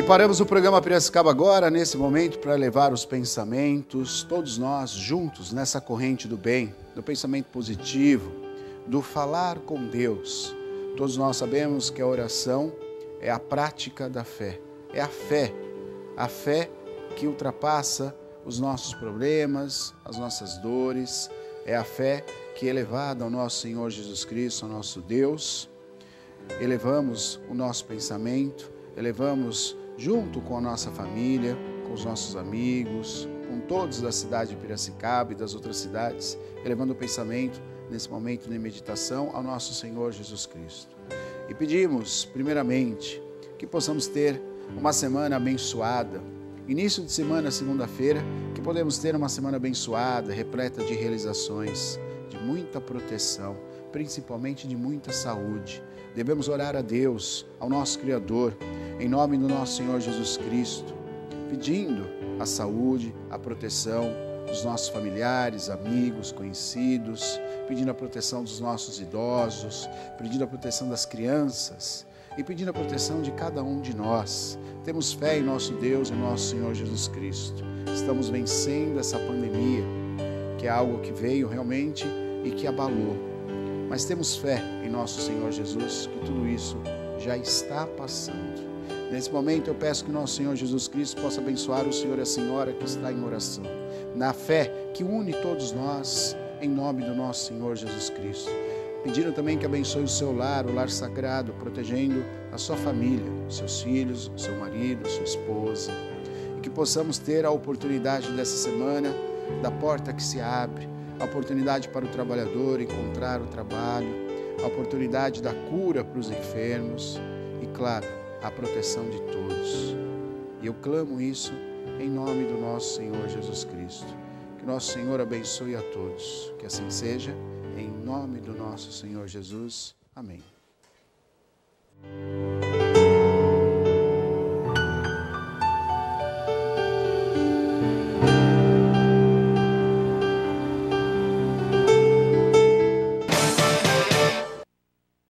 Preparamos o programa Piracicaba agora, nesse momento, para levar os pensamentos, todos nós juntos, nessa corrente do bem, do pensamento positivo, do falar com Deus. Todos nós sabemos que a oração é a prática da fé, é a fé, a fé que ultrapassa os nossos problemas, as nossas dores, é a fé que, elevada ao nosso Senhor Jesus Cristo, ao nosso Deus, elevamos o nosso pensamento, elevamos junto com a nossa família, com os nossos amigos, com todos da cidade de Piracicaba e das outras cidades, elevando o pensamento nesse momento de meditação ao nosso Senhor Jesus Cristo. E pedimos, primeiramente, que possamos ter uma semana abençoada. Início de semana, segunda-feira, que podemos ter uma semana abençoada, repleta de realizações, de muita proteção, principalmente de muita saúde. Devemos orar a Deus, ao nosso Criador, em nome do nosso Senhor Jesus Cristo, pedindo a saúde, a proteção dos nossos familiares, amigos, conhecidos, pedindo a proteção dos nossos idosos, pedindo a proteção das crianças e pedindo a proteção de cada um de nós. Temos fé em nosso Deus e nosso Senhor Jesus Cristo. Estamos vencendo essa pandemia, que é algo que veio realmente e que abalou. Mas temos fé em nosso Senhor Jesus que tudo isso já está passando. Nesse momento eu peço que nosso Senhor Jesus Cristo possa abençoar o Senhor e a Senhora que está em oração, na fé que une todos nós, em nome do nosso Senhor Jesus Cristo. Pedindo também que abençoe o seu lar, o lar sagrado, protegendo a sua família, seus filhos, seu marido, sua esposa. E que possamos ter a oportunidade dessa semana da porta que se abre, a oportunidade para o trabalhador encontrar o trabalho, a oportunidade da cura para os enfermos e, claro, a proteção de todos. E eu clamo isso em nome do nosso Senhor Jesus Cristo. Que nosso Senhor abençoe a todos. Que assim seja, em nome do nosso Senhor Jesus. Amém.